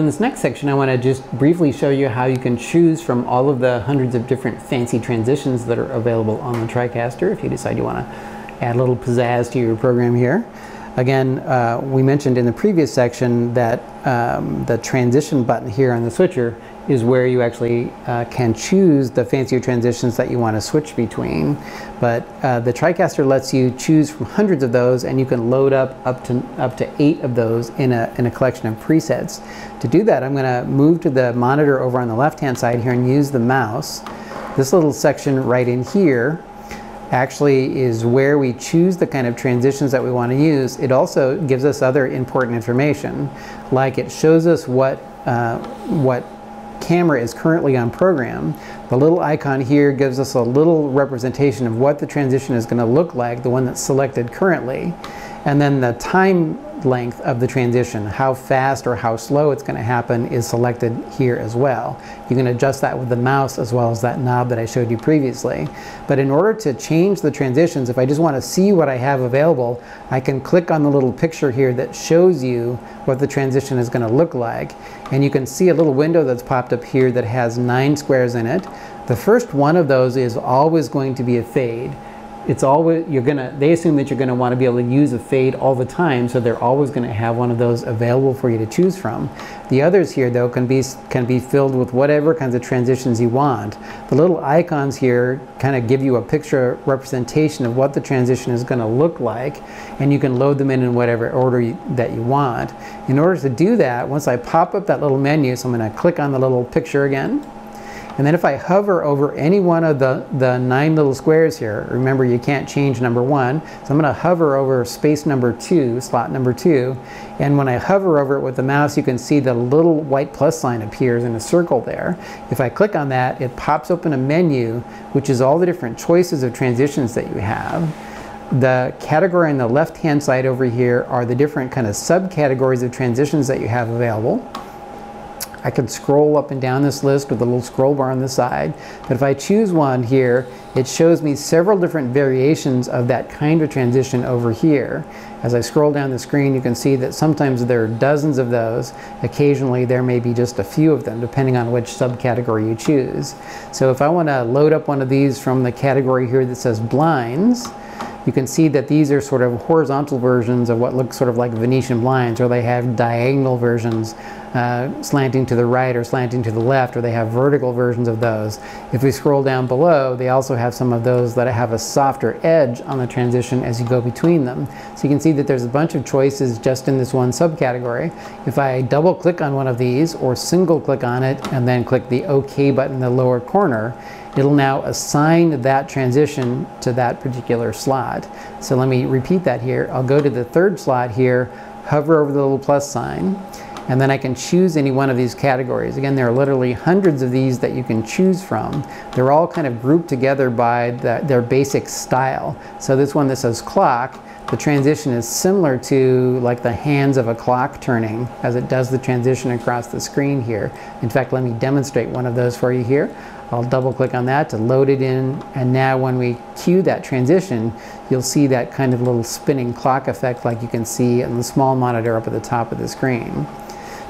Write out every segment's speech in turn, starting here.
In this next section, I want to just briefly show you how you can choose from all of the hundreds of different fancy transitions that are available on the TriCaster if you decide you want to add a little pizzazz to your program here. Again, uh, we mentioned in the previous section that um, the transition button here on the switcher is where you actually uh, can choose the fancier transitions that you want to switch between. But uh, the TriCaster lets you choose from hundreds of those and you can load up up to, up to eight of those in a, in a collection of presets. To do that, I'm going to move to the monitor over on the left-hand side here and use the mouse. This little section right in here actually is where we choose the kind of transitions that we want to use. It also gives us other important information, like it shows us what, uh, what camera is currently on program. The little icon here gives us a little representation of what the transition is going to look like, the one that's selected currently. And then the time length of the transition, how fast or how slow it's going to happen is selected here as well. You can adjust that with the mouse as well as that knob that I showed you previously. But in order to change the transitions, if I just want to see what I have available, I can click on the little picture here that shows you what the transition is going to look like. And you can see a little window that's popped up here that has nine squares in it. The first one of those is always going to be a fade it's always you're gonna they assume that you're gonna want to be able to use a fade all the time so they're always going to have one of those available for you to choose from. The others here though can be can be filled with whatever kinds of transitions you want. The little icons here kind of give you a picture representation of what the transition is going to look like and you can load them in in whatever order you, that you want. In order to do that once I pop up that little menu so I'm going to click on the little picture again and then if I hover over any one of the, the nine little squares here, remember you can't change number one, so I'm going to hover over space number two, slot number two, and when I hover over it with the mouse you can see the little white plus sign appears in a circle there. If I click on that, it pops open a menu which is all the different choices of transitions that you have. The category on the left hand side over here are the different kind of subcategories of transitions that you have available. I can scroll up and down this list with a little scroll bar on the side. But if I choose one here, it shows me several different variations of that kind of transition over here. As I scroll down the screen, you can see that sometimes there are dozens of those. Occasionally, there may be just a few of them, depending on which subcategory you choose. So if I want to load up one of these from the category here that says blinds, you can see that these are sort of horizontal versions of what looks sort of like Venetian blinds, or they have diagonal versions uh, slanting to the right or slanting to the left, or they have vertical versions of those. If we scroll down below, they also have some of those that have a softer edge on the transition as you go between them. So you can see that there's a bunch of choices just in this one subcategory. If I double click on one of these or single click on it and then click the OK button in the lower corner, it'll now assign that transition to that particular slot. So let me repeat that here. I'll go to the third slot here, hover over the little plus sign, and then I can choose any one of these categories. Again, there are literally hundreds of these that you can choose from. They're all kind of grouped together by the, their basic style. So this one that says clock, the transition is similar to like the hands of a clock turning as it does the transition across the screen here. In fact, let me demonstrate one of those for you here. I'll double click on that to load it in and now when we cue that transition you'll see that kind of little spinning clock effect like you can see on the small monitor up at the top of the screen.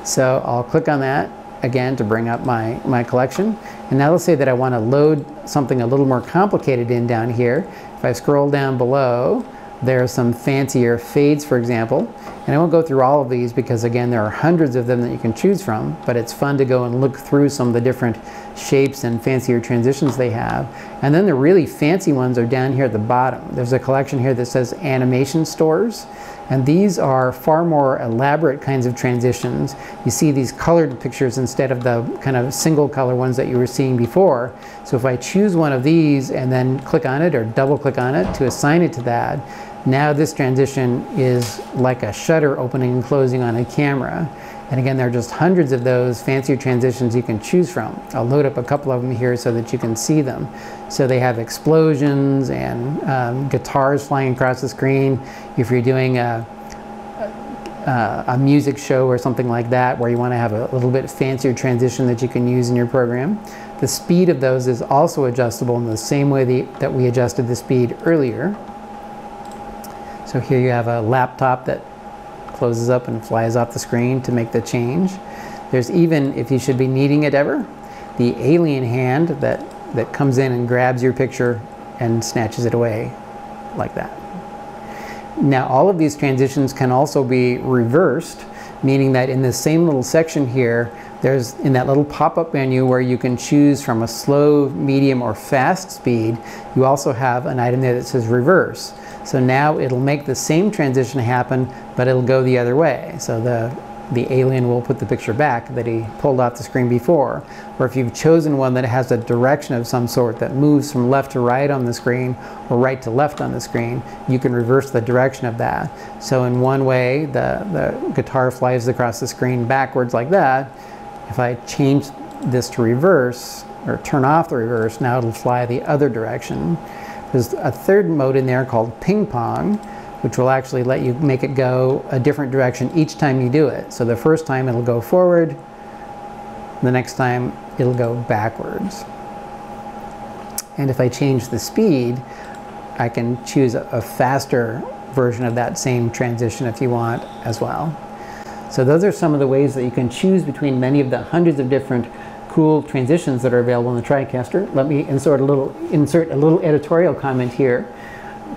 So I'll click on that again to bring up my, my collection. And now let's say that I want to load something a little more complicated in down here. If I scroll down below, there are some fancier fades, for example. And I won't go through all of these because again, there are hundreds of them that you can choose from, but it's fun to go and look through some of the different shapes and fancier transitions they have. And then the really fancy ones are down here at the bottom. There's a collection here that says animation stores. And these are far more elaborate kinds of transitions. You see these colored pictures instead of the kind of single color ones that you were seeing before. So if I choose one of these and then click on it or double click on it to assign it to that, now this transition is like a shutter opening and closing on a camera. And again, there are just hundreds of those fancier transitions you can choose from. I'll load up a couple of them here so that you can see them. So they have explosions and um, guitars flying across the screen. If you're doing a, a, a music show or something like that where you want to have a little bit fancier transition that you can use in your program. The speed of those is also adjustable in the same way that we adjusted the speed earlier. So here you have a laptop that closes up and flies off the screen to make the change. There's even, if you should be needing it ever, the alien hand that, that comes in and grabs your picture and snatches it away like that. Now all of these transitions can also be reversed, meaning that in this same little section here, there's in that little pop-up menu where you can choose from a slow, medium, or fast speed, you also have an item there that says reverse. So now it'll make the same transition happen, but it'll go the other way. So the the alien will put the picture back that he pulled off the screen before. Or if you've chosen one that has a direction of some sort that moves from left to right on the screen or right to left on the screen, you can reverse the direction of that. So in one way, the, the guitar flies across the screen backwards like that. If I change this to reverse, or turn off the reverse, now it'll fly the other direction. There's a third mode in there called ping pong, which will actually let you make it go a different direction each time you do it. So the first time it'll go forward, the next time it'll go backwards. And if I change the speed, I can choose a faster version of that same transition if you want as well. So those are some of the ways that you can choose between many of the hundreds of different cool transitions that are available in the TriCaster. Let me insert a little, insert a little editorial comment here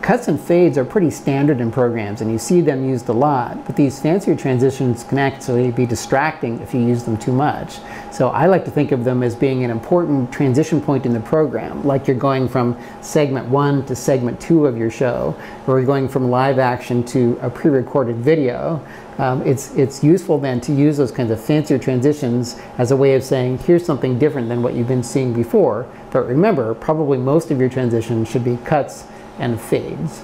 cuts and fades are pretty standard in programs and you see them used a lot, but these fancier transitions can actually be distracting if you use them too much. So I like to think of them as being an important transition point in the program, like you're going from segment one to segment two of your show, or you're going from live action to a pre-recorded video. Um, it's, it's useful then to use those kinds of fancier transitions as a way of saying, here's something different than what you've been seeing before. But remember, probably most of your transitions should be cuts and fades.